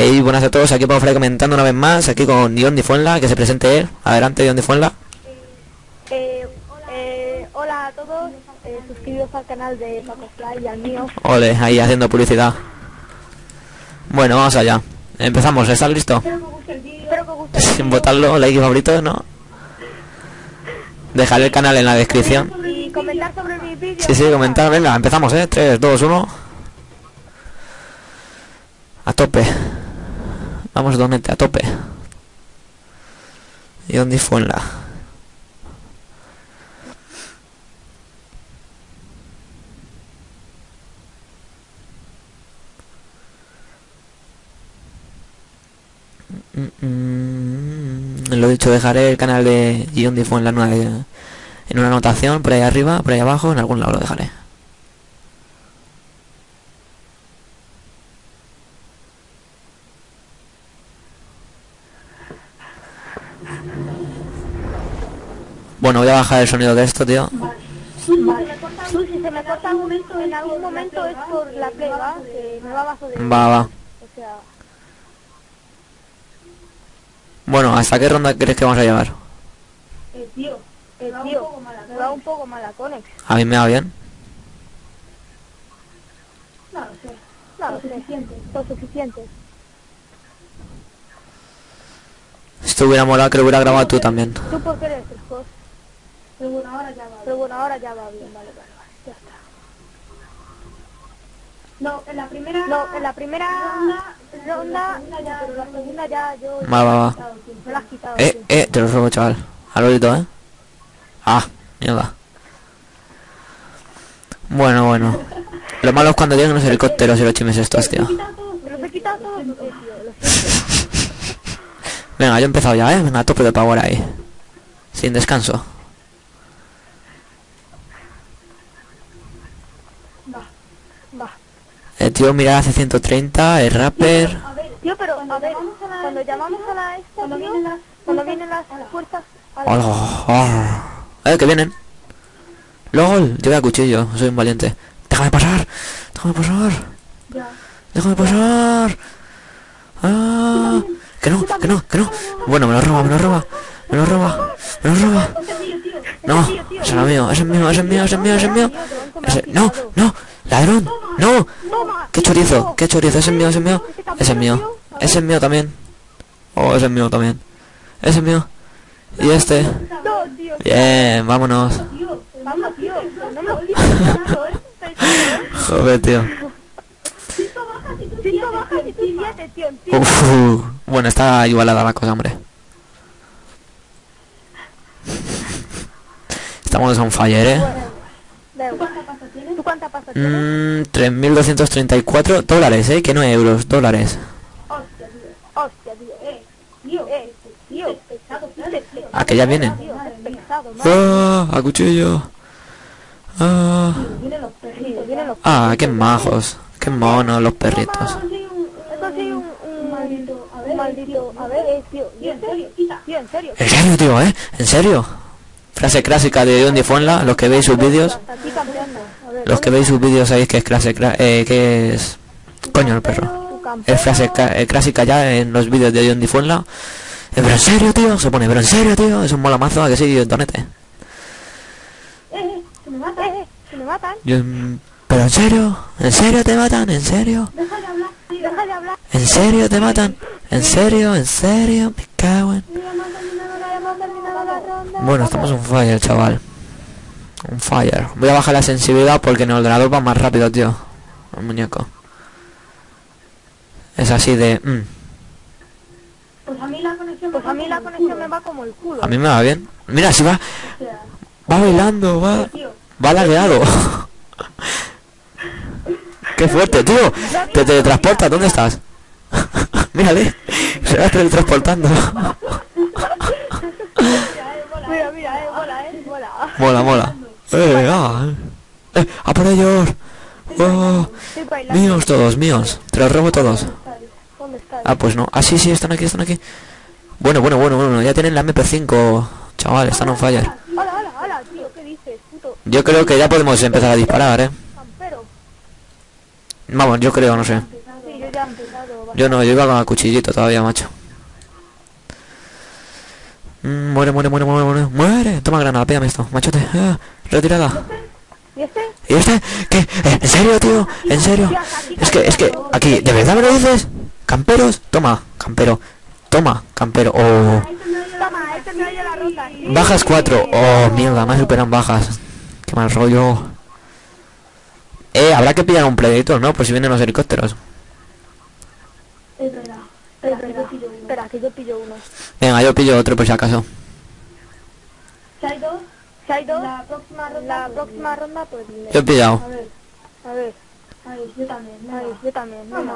Hey, buenas a todos, aquí Pablo Fray comentando una vez más, aquí con Dion Di Fuenla, que se presente él. Adelante, Dion Di Fuenla. Eh, eh, hola a todos, eh, suscribiros al canal de Paco Fly y al mío. Ole, ahí haciendo publicidad. Bueno, vamos allá. Empezamos, ¿estás listo? Espero que os guste. Sin votarlo, like y favoritos, ¿no? Dejaré el canal en la descripción. Y comentar sobre mis vídeos. Sí, sí, comentar, venga, empezamos, ¿eh? 3, 2, 1. A tope. Vamos, Donete, a tope. Y dónde Fuenla. Mm, mm, Lo dicho, dejaré el canal de Gion Di Fuenla en una, en una anotación, por ahí arriba, por ahí abajo, en algún lado lo dejaré. Bueno, voy a bajar el sonido de esto, tío. Tú, si se me corta algún momento, en algún momento es por la play, ¿va? Que me va bajo de... Va, va. O sea, Bueno, ¿hasta qué ronda crees que vamos a llegar? eh, tío, eh, tío, me va un poco mala Conex. A mí me va bien. No lo sé. No lo suficiente. Lo suficiente. Si hubiera molado, que lo hubiera grabado tú también. ¿Tú por qué eres el host? Pero bueno, ahora ya va Pero bueno, ahora ya va bien, vale, vale, vale, ya está. No, en la primera... No, en la primera ronda, pero la segunda ya yo... Va, va, va. Me la has quitado. Eh, eh, te lo robo, chaval. Al oído, ¿eh? Ah, mierda. Bueno, bueno. Lo malo es cuando llegan los helicópteros y los chimes estos, tío. Venga, yo he empezado ya, ¿eh? Venga, a tope de power ahí. Sin descanso. Va. El tío mira hace 130, el rapper. A ver, Tío, pero a ver, llamamos a la- cuando llamamos a la esta, cuando tío, vienen las... cuando vienen las fuerzas... a la- Hola, hola. Eh, que vienen. LOL, yo voy a cuchillo, soy un valiente. Déjame pasar, déjame pasar, Ya. déjame pasar. Ah, que no, que no, que no. Bueno, me lo roba, me lo roba, me lo roba, me lo roba. No, ese era mío, ese es mío, ese es mío, ese es mío, ese es mío. Ese, no, no, ladrón, no. ¿Qué chorizo? ¿Qué chorizo? ¿Ese es mío? ¿Ese es mío? Ese es mío. Ese es mío también. Oh, ese es mío también. Ese es mío. Y este. No, tío, Bien, vámonos. ¿eh? Joder, tío. Uf, bueno, está igualada la cosa, hombre. Estamos on fire, ¿eh? Igual. ¿Tú cuánta pasta tienes? Mmm, 3.234 dólares, ¿eh? Que no euros, dólares. Hostia, tío, eh, tío, eh, tío, pesado, tío, pesado, ¿A que ya vienen? tío. ¡Ah! ¡A cuchillo! ¡Ah! Vienen los perritos. Vienen los ¡Ah! ¡Qué majos! ¡Qué monos los perritos! Eso sí, un, un maldito, a ver, maldito, a ver, eh, tío, tío, en serio, tío, en serio. ¿En serio, tío, eh? ¿En serio? Frase clásica de Don Di Fuenla, los que veis sus vídeos. Los que veis sus vídeos sabéis que es clase, cla- eh, que es... Coño, el perro. Es frase eh, clásica ya en los vídeos de Fuenla. Eh, pero en serio, tío, se pone, pero en serio, tío, es un mola mazo, ¿a que sí, Donete? Me mata. Eh, si me matan, mm, pero en serio, en serio te matan, en serio, Deja de hablar. deja de hablar. en serio te matan, en serio, en serio, me cago en... Bueno, estamos on fire, chaval. On fire. Voy a bajar la sensibilidad porque en el ordenador va más rápido, tío. El muñeco. Es así de... mm. Pues a mí la conexión... Pues a mí la conexión me va como el culo. A mí me va bien. Mira, si va... O sea, Va bailando, va... tío. Va lagueado. Qué fuerte, tío. Te teletransporta, ¿dónde estás? Mírale. Se va teletransportando. Mira, mira, eh, bola, eh, bola. Mola, mola. Eh, ah, eh. Eh, a por ellos. Oh, míos todos, míos. Te los robo todos. Ah, pues no. Ah, sí, sí, están aquí, están aquí. Bueno, bueno, bueno, bueno. Ya tienen la MP5. Chaval, están on fire. Hola, hola, hola, tío, ¿qué dices, puto Yo creo que ya podemos empezar a disparar, ¿eh? Vamos, yo creo, no sé. Yo no, yo iba con el cuchillito todavía, macho. Mm, muere, muere, muere, muere, muere. Muere. Toma granada, pégame esto. Machote. Ah, retirada. ¿Y este? ¿Y este? ¿Qué? ¿Eh, ¿En serio, tío? ¿En serio? Es que, es que, aquí, ¿de verdad me lo dices? ¿Camperos? Toma, campero. Toma, campero. Oh. Bajas 4. Oh, mierda, me superan bajas. Qué mal rollo. Eh, habrá que pillar un Predator, ¿no? Por si vienen los helicópteros. Es verdad. Pillo uno. Espera, que yo pillo uno. Venga, yo pillo otro por si acaso. Si hay dos, Si hay dos, la próxima ronda. la próxima ronda, pues... me- Yo he pillado. A ver, A ver, ahí, yo también. ay, yo también. Vámonos.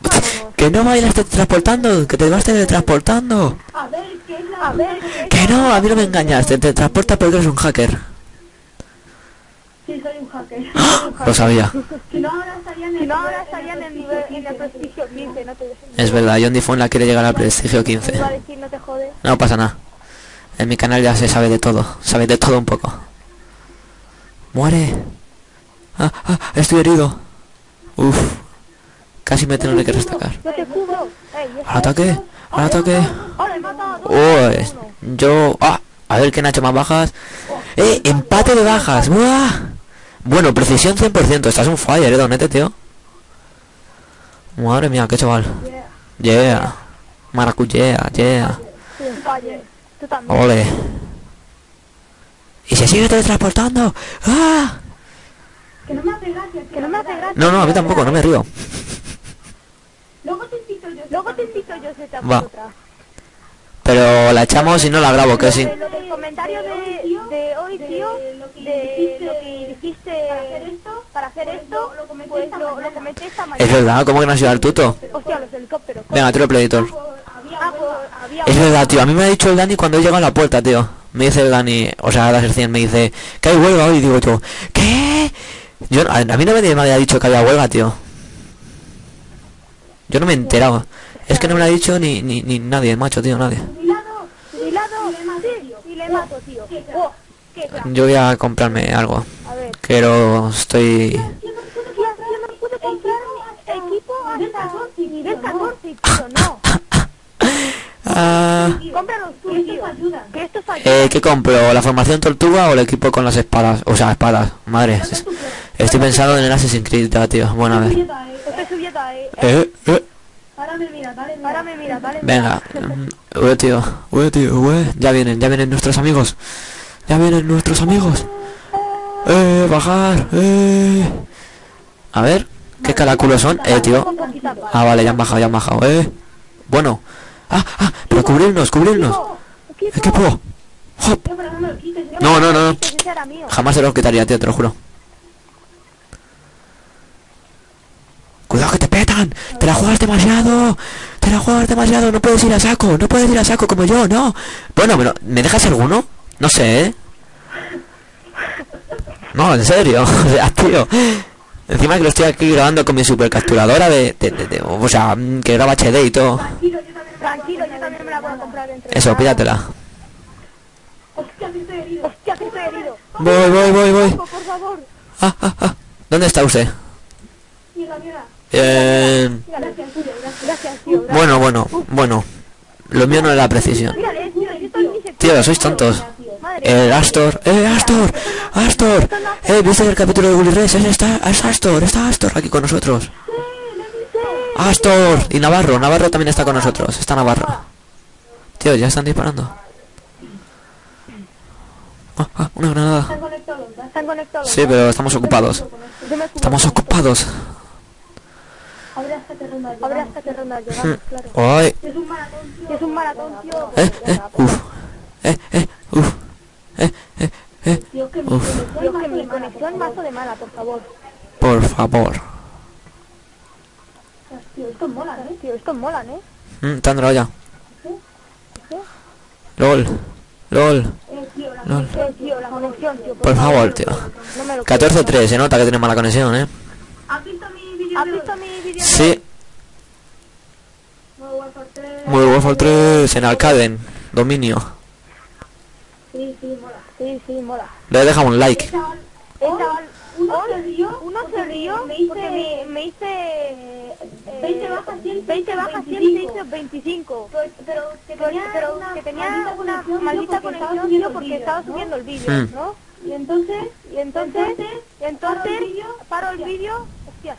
Vámonos. Que no vayas teletransportando, que te vas teletransportando. A ver, ¿qué es la A ver, ¿qué? Que no, a mí no me engañas, te teletransportas porque eres un hacker. Sí, soy un hacker. Lo sabía. Si no, ahora estaría en el Si no, nivel- ahora estarían en el nivel, en el prestigio 15, no te... Es verdad, John Difon la quiere llegar al prestigio 15. Iba a decir, no pasa nada. En mi canal ya se sabe de todo, sabe de todo un poco. Muere. Ah, ah, estoy herido. Uf. Casi me tengo que este- Al ataque, al ataque. Uy, yo... Ah, a ver quién ha hecho más bajas. ¡Eh! ¡Empate de bajas! ¡Buah! Bueno, precisión 100%. Estás un fire, ¿eh, Donete, tío? Madre mía, qué chaval. Yeah. Maracuyea, yeah. Tú también. Ole. Y se sigue teletransportando. ¡Ah! Que no me hace gracia. Que no me hace gracia. No, no, a mí tampoco, no me río. Luego te invito yo. Luego te invito yo si te Va. Pero la echamos y no la grabo, que sí. Lo del comentario de, de hoy, tío, de lo que dijiste para hacer esto, pues lo, lo comenté esta Es mañana. verdad, ¿cómo que no ha sido el tuto? Hostia, los helicópteros. Venga, tiro Predator. Ah, pues había Es verdad, tío. A mí me ha dicho el Dani cuando he llegado a la puerta, tío. Me dice el Dani, o sea, la 100 me dice que hay huelga hoy. Y digo yo, ¿qué? Yo, a, a mí no me había dicho que había huelga, tío. Yo no me he enterado. Es que no me lo ha dicho ni, ni, ni nadie, macho, tío, nadie. Yo voy a comprarme algo. A ver. Pero estoy... Tía, yo no pude comprar equipo hasta nivel 14, tío, no. Ah, eh, ¿Qué compro? ¿La formación tortuga o el equipo con las espadas? O sea, espadas. Madre. Estoy pensando en el Assassin's Creed, tío. Bueno, a ver. Eh, Eh, eh. Ahora me mira, dale, Ahora me mira. Venga. mm, Ué, tío. Ué, tío. Ué. Ya vienen, ya vienen nuestros amigos. Ya vienen nuestros amigos. Eh, bajar. Eh. A ver. ¿Qué caraculos son? Eh, tío. Ah, vale, ya han bajado, ya han bajado. Eh. Bueno. Ah, ah, pero cubrirnos, cubrirnos. Equipo. Hop. No, no, no. Jamás se los quitaría, tío, te lo juro. Cuidado que te petan. Te la juegas demasiado. Te la juegas demasiado. No puedes ir a saco. No puedes ir a saco como yo, no. Bueno, pero ¿me dejas alguno? No sé, ¿eh? No, en serio. O sea, tío. Encima que lo estoy aquí grabando con mi super capturadora de, de, de- de- o sea, que graba HD y todo. Tranquilo, yo también me la voy a comprar entre Eso, pídatela. Hostia, que estoy herido. Hostia, que estoy herido. Voy, voy, voy, voy. Por favor. Ah, ah, ah. ¿Dónde está usted? Mira, mira. Eh, bueno, bueno, bueno. Lo mío no era precisión. Mírale, tío, sois tontos. Eh, Astor, eh, Astor, Astor. Eh, ¿viste el capítulo de Willy Rex? Es, está, es Astor, está Astor aquí con nosotros. Astor y Navarro, Navarro también está con nosotros. Está Navarro. Tío, ya están disparando. Ah, ah, una granada. Sí, pero estamos ocupados. Estamos ocupados. Abre hasta que ronda hasta que ronda llegamos, claro. Ay, Es un maratón, tío. Es un maratón, tío. eh, eh, uf. Eh, eh, uf. Eh, eh, eh. Tío, que mi conexión mazo mi de mala, conexión mazo de mala, por favor. Por favor. Tío, esto mola, ¿eh? Tío, estos molan, ¿eh? Mm, te han entrado ya. LOL. LOL. LOL. Eh, tío. Por favor, tío. No me lo 14-3, se nota que tiene mala conexión, ¿eh? ¿Has visto mi vídeo ¿Has de visto mi vídeo? Sí, Modern Warfare 3? muy Warfare 3 en Arcaden, dominio. Sí, sí, mola. Sí, sí, mola. Le un like. Uno se rió uno se rió me hice- porque me, me hice eh, 20 bajas 100, 20 bajas 100, 25. 25. Pero, pero que tenía, pero una, que tenía una conexión, maldita porque conexión tío, porque el estaba subiendo el vídeo, Hmm. ¿no? Y entonces, Y entonces, y entonces paro el vídeo, hostias,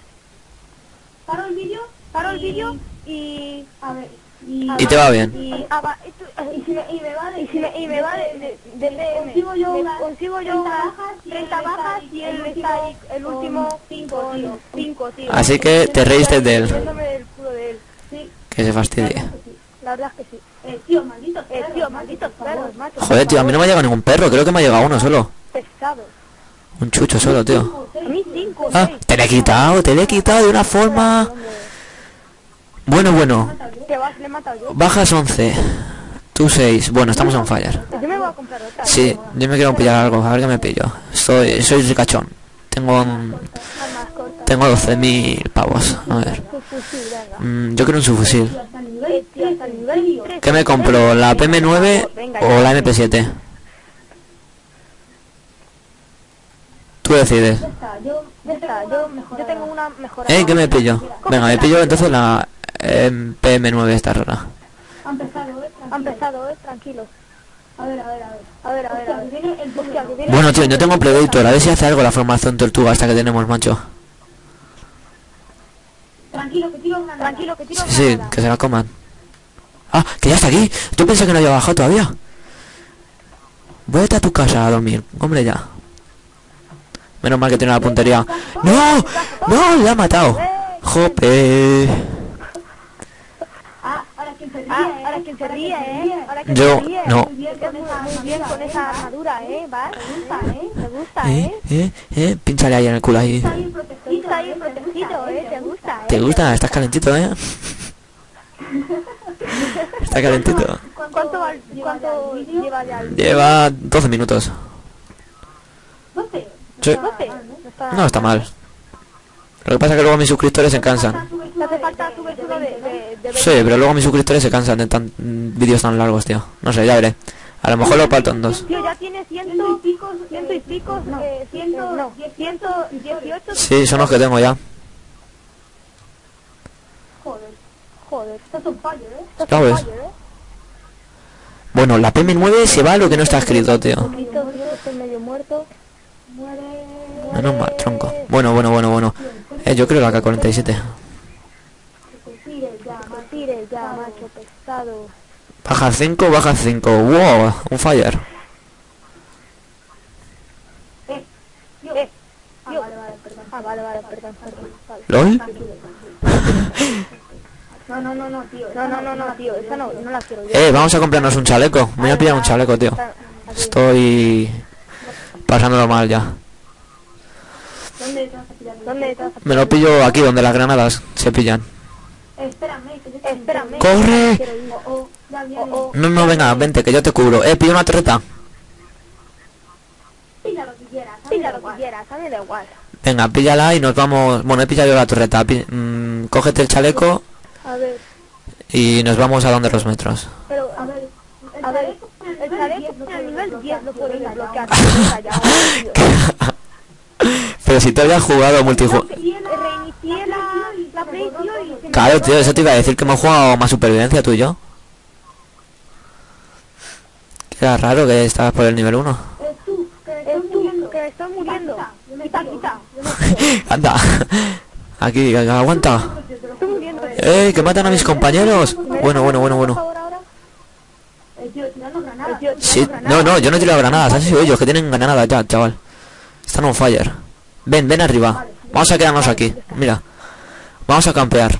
paro el vídeo, paro el y- vídeo y... A ver, y, Y te va bien. Y, ah, va, esto- y, si me, y me va de, y, si me, y me va de, de, de DM. consigo yo consigo yo 30 unas bajas y 30 él está bajas ahí, y el él último está ahí, el con último cinco, con tío. 5, tío. Así que te reíste de él. Riéndome del culo de él. Sí, Que se fastidie. La verdad es que sí. eh, tío, maldito Eh, tío, malditos perros, macho. Joder, tío, a mí no me ha llegado ningún perro. Creo que me ha llegado uno solo. Pesados. Un chucho solo, tío. A mí 5, Ah, te le he quitado, te le he quitado de una forma... Bueno, bueno. Bajas 11. Tú 6. Bueno, estamos comprar otra. Sí, yo me quiero pillar algo. A ver qué me pillo. Soy, soy ricachón. Tengo tengo 12.000 pavos. A ver. Mm, yo quiero un subfusil. Hasta el nivel tío, hasta el nivel 3. ¿Qué me compro? ¿La PM9 o la MP7? Tú decides. está, yo, Ya está, yo, yo tengo una mejora. ¿Eh? ¿Qué me pillo? Venga, me pillo entonces la em, PM9 esta rara. ha empezado, ¿eh? Ha empezado, eh, tranquilos. A ver, a ver, a ver. A ver, a ver, a ver. El Hostia, que viene- Bueno, tío, yo tengo Predator. A ver si hace algo la formación tortuga esta que tenemos, macho. Tranquilo, que tiro una. Tranquilo, que tiro Sí, sí, que se la coman. Ah, que ya está aquí. Yo pensé que no había bajado todavía. Vete a tu casa a dormir. Hombre, ya. Menos mal que tiene la puntería. ¡No! ¡No! ¡Le ha matado! ¡Jope! Ah, ahora quien se ríe, ¿eh? ahora quien se ríe, eh. Ahora quien Yo, se ríe. no. Muy bien con esa, muy bien con esa armadura, eh. Va, te gusta, eh. Te gusta, ¿Eh? eh. ¿Eh? ¿Eh? Pínchale ahí en el culo ahí. Está bien protegido, ¿eh? eh. Te gusta, eh. ¿Te gusta? ¿Estás calentito, eh? Está calentito. ¿Cuánto, cuánto lleva ya el Lleva 12 minutos. ¿Doce? Sí. No está, No mal. Lo que pasa es que luego mis suscriptores se cansan. No Sí, pero luego mis suscriptores se cansan de tan mm, vídeos tan largos, tío. No sé, ya veré. A lo mejor lo parto en dos. Tío, ya tiene ciento y pico, ciento y pico, eh, ciento, no, ciento dieciocho. Sí, son los que tengo ya. Joder, Joder, estás on fire, ¿eh? Ya ves. eh. Bueno, la PM9 se va a lo que no está escrito, tío. Poquito, tío, estoy medio muerto. Menos mal, tronco. Bueno, bueno, bueno, bueno. Eh, yo creo la K-47. Que tire ya, Que tire ya, macho pesado. Baja 5, baja 5. Wow, un fire. Yo. vale, vale, perdón. Vale, vale, perdón, perdón. Vale. ¿LOL? No, no, no, no, tío. No, no, no, no, tío, esa no, no la quiero yo. Eh, vamos a comprarnos un chaleco. Me voy a pillar un chaleco, tío. Estoy pasándolo mal ya. ¿Dónde te vas a pillar? ¿Dónde te vas a Me lo pillo aquí donde las granadas se pillan. Espérame, que yo te Espérame. ¡Corre! Oh, oh. Oh, oh. No, no, venga, vente, que yo te cubro. Eh, pillo una torreta. Pilla lo que quieras. lo que quieras, a mí da igual. Venga, píllala y nos vamos... Bueno, he pillado yo la torreta. Pi- mm, cógete el chaleco A ver, y nos vamos a donde los metros. pero, A ver, el a ver, chaleco en el chaleco no en el puede nivel 10 no puede desbloquear. desbloquear. Venga, ya, tío. Pero si te habías jugado multijugador... Claro, tío, eso te iba a decir que hemos jugado más supervivencia tú y yo. Queda raro que estabas por el nivel 1. Es tú, que me Es estoy tú, muriendo. Quita, Quita. Anda. Aquí, aguanta. ¡Eh, que matan a mis compañeros! Bueno, bueno, bueno, bueno. Sí, no, no, yo no he tirado granadas, han sido ellos que tienen granadas ya, chaval. Están on fire. Ven, ven arriba. Vamos a quedarnos aquí. Mira. Vamos a campear.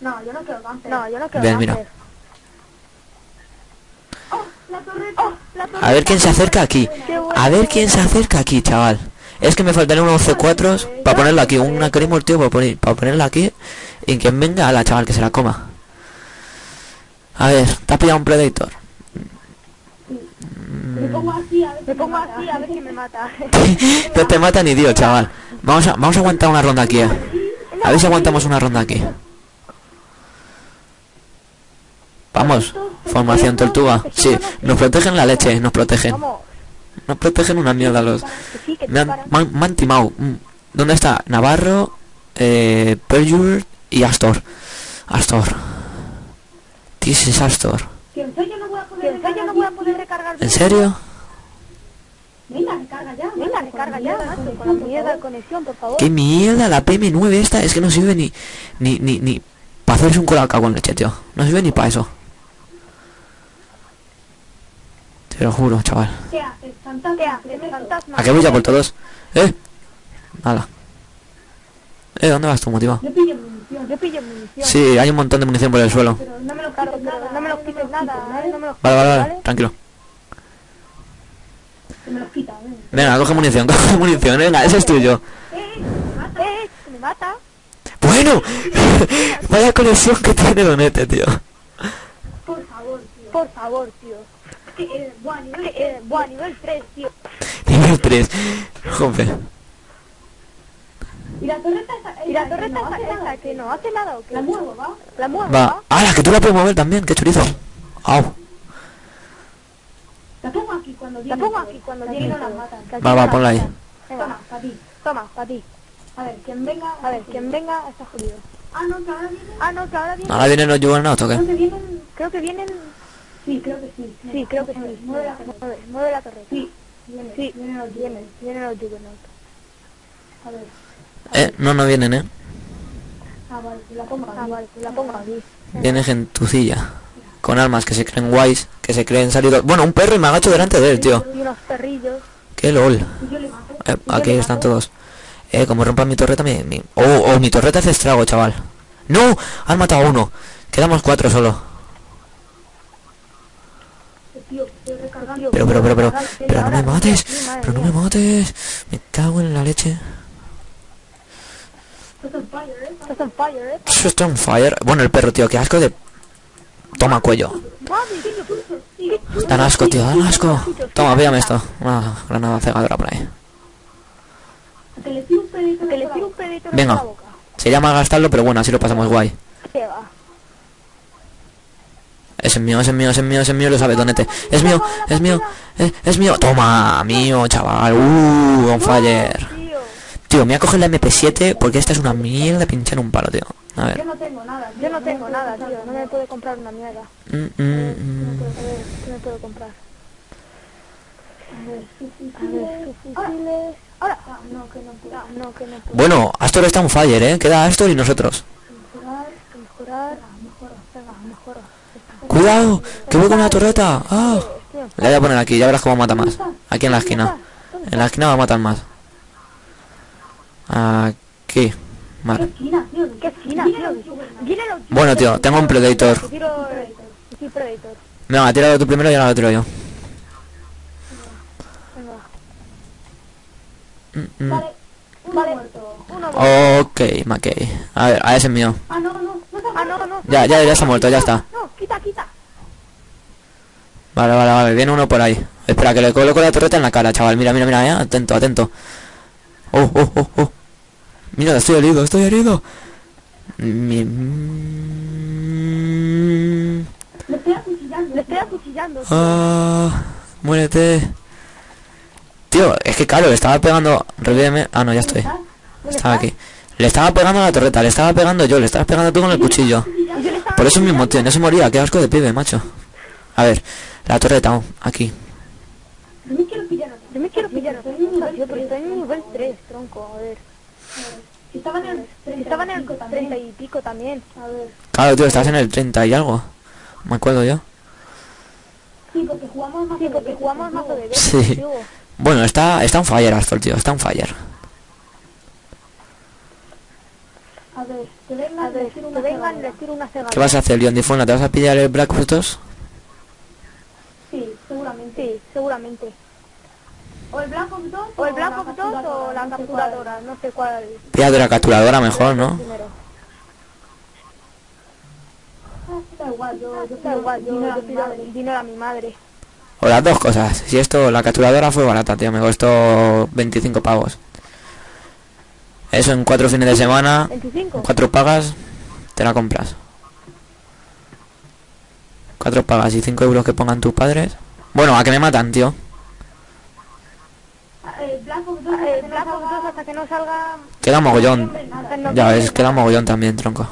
No, yo no quiero cáncer. No, yo no quiero Ven, mira. A ver quién se acerca aquí. A ver quién se acerca aquí, chaval. Es que me faltarían unos C4 para ponerla aquí. Una Claymore, tío, para, poner, para ponerla aquí. Y quien venga a la chaval que se la coma. A ver, te ha pillado un Predator. Me pongo así a ver Me si pongo así a ver quién me mata. no te mata ni Dios, chaval. Vamos a, vamos a aguantar una ronda aquí, eh. A ver si aguantamos una ronda aquí. Vamos, formación tortuga. Sí, nos protegen la leche, nos protegen. Nos protegen una mierda los... Me han, disparan. me han- me han timado. Mm, ¿Dónde está? Navarro, eh, Perjure y Astor. Astor. This is Astor. En serio Venga, recarga ya. Venga, recarga ya, macho, con la mierda de conexión, por favor. ¿Qué mierda? La PM9 esta es que no sirve ni... Ni, ni, ni... Para hacerse un colacao con leche, tío. No sirve ni para eso. Te lo juro, chaval. ¿Qué haces? Fantasma. ¿Qué haces, fantasma? ¿A qué voy ya por todos? ¿Eh? Nada. ¿Eh? ¿Dónde vas tú, motiva? Yo pillo munición. Yo pillo munición. Sí, hay un montón de munición por el suelo. Pero no me lo nada. no me los quites nada, ¿eh? No me los Vale, vale, quites, vale. Tranquilo. Que me los quita, ¿eh? Venga, coge munición, coge munición. Venga, ese es tuyo. ¡Eh! ¡Que me mata! Bueno. Vaya conexión que tiene Donete, tío. Por favor, tío. Por favor, tío. Que, eh, buah, nivel Que, eh, buah, nivel 3, tío. Nivel 3. Joder. Y la torreta esa... Y la esa que torreta no hace esa, nada. esa que no hace nada o qué? La muevo, ¿va? La muevo, Va. ¡Hala! Que tú la puedes mover también. ¡Qué chorizo! ¡Au! La pongo aquí cuando La viene. pongo todo. aquí cuando viene no las todo. matan. Va, va, ponla ahí. Toma, para ti. toma, para ti. A ver, quien venga... A ver, quien venga está jodido. Ah, no, que ahora viene... Ah, no, que ahora viene... Ahora vienen los Juggernauts, ¿o Creo qué? que vienen... Creo que vienen... Sí, creo que sí. Sí, creo que sí. Mueve la torreta. mueve, mueve la torreta. Sí, viene, Sí, vienen los vienen, vienen los Juggernauts. A ver. Eh, no, no vienen, ¿eh? Ah, vale, la pongo Ah, aquí. vale, la pongo aquí. Viene gentucilla. Con armas que se creen guays, que se creen salidos... Bueno, un perro y me agacho delante de él, tío. Y unos perrillos. ¡Qué lol! Eh, aquí están todos. Eh, como rompan mi torreta, mi... mi- Oh, oh, mi torreta hace estrago, chaval. ¡No! Han matado a uno. Quedamos cuatro solo. Pero, pero, pero, pero... Pero no me mates. Pero no me mates. Me cago en la leche. Esto es fire, ¿eh? Eh. Está on fire. Bueno, el perro, tío, qué asco de... Toma cuello. Dan asco, tío, dan asco. Toma, píllame esto. Una granada cegadora por ahí. Venga. Se llama gastarlo, pero bueno, así lo pasamos guay. Ese es mío, ese es mío, ese es mío, ese es mío, lo sabe Donete. Es mío, es mío, es, es mío. Toma, mío, chaval. Uh, on fire. Tío, me voy a coger la MP7 porque esta es una mierda pinchar un palo, tío. A ver. Yo no tengo nada. tío, yo no tengo nada, tío. No me puedo comprar una mierda. Mm, mm, ¿Qué me mm. puedo, a ver, ¿qué me puedo comprar? A ver, A ver, fusiles. fusiles. Ahora. Ah, no, que no puedo. Ah, no, que no puedo. Bueno, Astor está on fire, ¿eh? Queda Astor y nosotros. Mejorar. Mejorar. Mejora. Venga, mejora. Cuidado, que voy con la torreta. Ah. Le voy a poner aquí, ya verás cómo mata más. Aquí en la esquina. ¿Dónde En la esquina va a matar más. Aquí. ¿Qué. Bueno, tío, tengo un Predator. Tiro... Sí, Predator. Venga, tíralo tú primero y ahora lo tiro yo. Mm, mm. Vale, uno. Ok, Mackey. A ver, a ese es mío. Ah, no, no, Ah, no, no. Ya, ya, ya está muerto, ya está. No, quita, quita. Vale, vale, vale, viene uno por ahí. Espera, que le coloco la torreta en la cara, chaval. Mira, mira, mira, eh. Atento, atento. Oh, oh, oh, oh. Mira, estoy herido, estoy herido. Le estoy acuchillando. Le estoy acuchillando. Ah, muérete. Tío, es que claro, le estaba pegando. Revíveme. Ah, no, ya estoy. Estaba aquí. Le estaba pegando a la torreta, le estaba pegando yo, le estabas pegando tú con el cuchillo. Estaba Por eso mismo, tío, no se moría, qué asco de pibe, macho. A ver, la torreta, oh, aquí. Yo me quiero pillar Yo me quiero pillar estoy en nivel 3, tronco. A ver. Estaban en el estaban en el 35 30 también. y pico también. A ver. Claro, tío, estás en el 30 y algo. Me acuerdo yo. Sí, porque jugamos más Sí, porque jugamos mazo de veces, Sí. tío. Bueno, está, está un fire Astor, tío, está un fire. A ver, que vengan, A ver, que una vengan les tiro una cegada. ¿Qué vas a hacer, Leon Difona? ¿Te vas a pillar el Black 2? Sí, seguramente. Sí, seguramente. O el Black Ops 2 O el Black Ops 2 o la no sé cuál. capturadora, no sé cuál. Píllate la capturadora mejor, ¿no? Primero. Da igual, yo, yo Da igual, yo, dinero a yo mi pido madre. dinero a mi madre. O las dos cosas. Si esto, la capturadora fue barata, tío, me costó 25 pavos. Eso en cuatro fines de semana, 25. cuatro pagas, te la compras. Cuatro pagas y cinco euros que pongan tus padres. Bueno, a que me matan, tío. El Black Ops eh, Black Ops 2 hasta que no salga... Queda mogollón. Ya ves, queda mogollón también, tronco.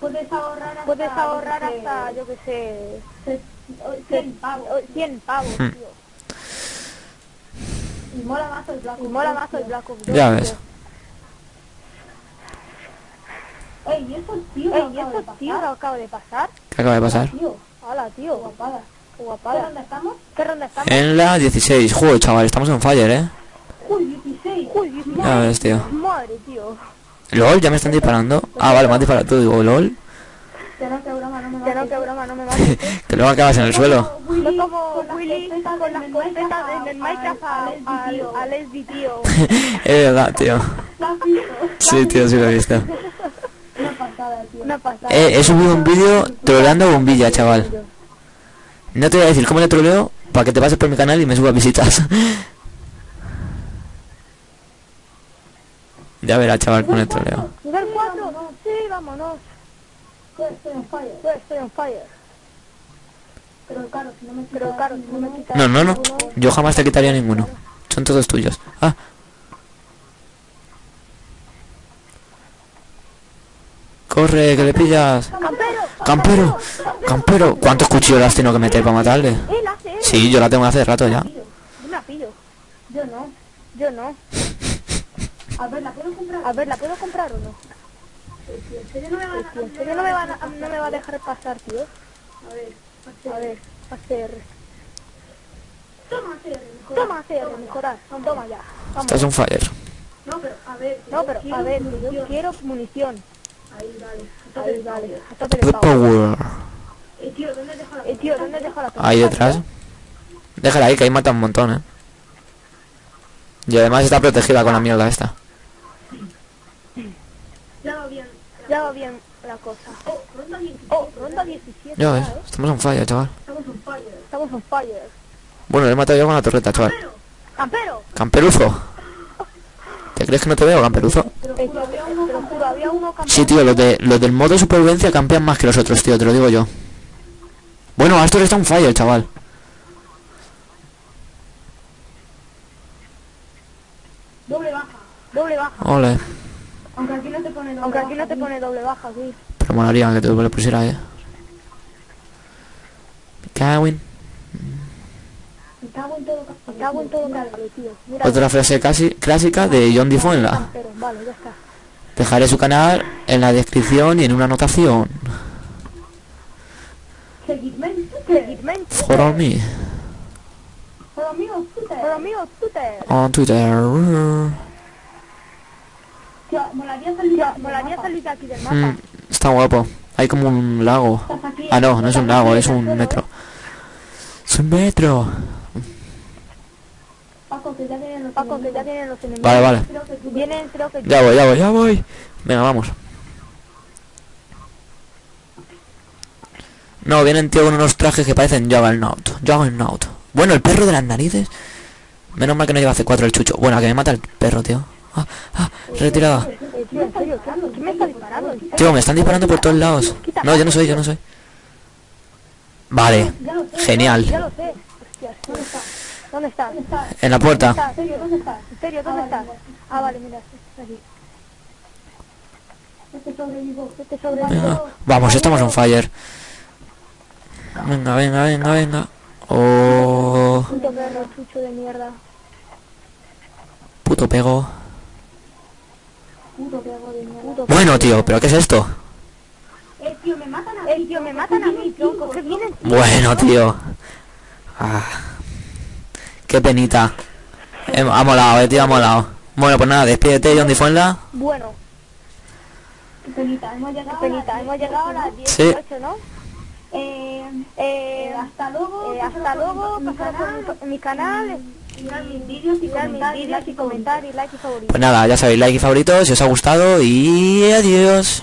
Puedes ahorrar hasta, Puedes ahorrar hasta, yo que sé, se- o 100 pavos. o 100 pavos, Hmm. tío. Y mola más el Black Y Ops mola 2, más el tío. Black Ops 2. Ya ves. Ey, ¿y eso, tío? Ey, ¿y esto, tío, acaba de pasar? ¿Qué acaba de pasar? Tío, Hola, tío. guapada. Qué ¿Qué guapada. dónde estamos? ¿Qué ronda estamos? En la 16. Juego, chaval, estamos en fire, eh. Uy, 16. Uy, Dios mío. Ya ves, tío. Madre, tío. LOL, ya me están disparando. Ah, vale, me has disparado tú, digo, LOL. Ya no, que broma, no me Que no, mates. que broma, no me mates. Que luego acabas en el suelo. No como Willy con las Minecraft en el a- Minecraft a- al- tío. es verdad, tío. Sí, tío, sí lo he visto. Una pasada, tío. Una pasada. Eh, he subido un vídeo troleando bombilla, chaval. No te voy a decir cómo le troleo para que te pases por mi canal y me subas visitas. ya verás, chaval, con el troleo. Nivel 4. Sí, vámonos. Pues estoy en fire. Pues estoy on fire. Pero claro, si no me Pero claro, si no No, no, no. ninguno- Yo jamás te quitaría ninguno. Son todos tuyos. Ah. Corre, que le pillas. ¡Campero! Campero, campero. ¿Cuántos cuchillos le has tenido que meter para matarle? Sí, yo la tengo hace rato ya. Yo me la pillo. Yo no. Yo no. A ver, ¿la puedo comprar? A ver, ¿la puedo comprar o no? ¿En serio no me van a... Tío, ¿En serio no me, van a- no me va a dejar pasar, tío? A ver, A ver, hacer... toma, hacer. Toma, hacer, mejorar. Toma ya. Vamos. Estás on fire. No, pero, a ver. No, pero, a ver, yo quiero munición. Ahí, dale. Ahí, vale. A tope de pavo. Power. Eh, tío, ¿dónde dejo la Eh, tío, ¿dónde dejo la Ahí detrás. Déjala ahí, que ahí mata un montón, eh. Y además está protegida con la mierda esta. Ya va bien. Ya va bien la cosa. Oh, ronda 10. Oh, ronda 17. Ya ves, ¿eh? estamos on fire, chaval. Estamos en fire. Estamos on fire. Bueno, le he matado yo con la torreta, chaval. ¡Campero! Camperuzo. ¿Te crees que no te veo, camperuzo? Había uno. Sí, tío, los, de, los del modo supervivencia campean más que los otros, tío, te lo digo yo. Bueno, Astor está on fire, chaval. Doble baja. Doble baja. Ole. Aunque aquí no te pone doble Aunque aquí baja, no te pone doble baja, sí. Pero molaría que te lo pusiera, eh. Me cago en- Me cago en todo. Me cago en todo cabrón, tío. Mira, Otra frase casi clásica de John campero. Vale, ya está. Dejaré su canal en la descripción y en una anotación. Seguidme. Seguidme. Follow me amigos, Twitter. Pero amigo, Twitter. on Twitter. Tío, molaría salir de aquí del Molaría mapa. salir de aquí del mapa. Mm, está guapo. Hay como un lago. Ah, no, no es un lago, es un metro. Es un metro. Paco, que ya vienen los Paco, que ya enemigos. vienen los enemigos. Vale, vale. Creo que tú- Vienen, creo que... Ya voy, ya voy, ya voy. Venga, vamos. No, vienen tío con unos trajes que parecen Juggernaut. Juggernaut. Bueno, el perro de las narices. Menos mal que no lleva C4 el chucho. Bueno, que me mata el perro, tío. Ah, ah, retirada. Eh, tío, en serio, ¿qué- ¿quién me está están disparando por todos lados. No, yo no soy, yo no soy. Vale, genial. ¿dónde está? ¿Dónde está? ¿Dónde está? En la puerta. ¿En ¿En serio? ¿Dónde serio? ¿Dónde está? Ah, vale, mira, está aquí. Venga, vamos, estamos on fire. Venga, venga, venga, venga. Oh, Puto perro chucho de mierda. puto pego. Puto pego de mierda. Puto Bueno, tío, ¿pero qué es esto? Eh, tío, me matan a Eh, tío, me matan a mí, tronco. ¿Qué vienen? Bueno, tío. Ah, qué penita. Hem- ha molado, eh, tío, ha molado. Bueno, pues nada, despídete, John Difuenla. Bueno, Qué penita. Hemos llegado a penita, hemos llegado a las 18, Sí. 18, ¿no? Eh, Eh, hasta luego. eh, hasta luego, Mi pasar canal. por mi, canal, mis vídeos y mirar mis comentar y vídeos like y comentar y like y favorito. Pues nada, ya sabéis, like y favorito si os ha gustado y adiós.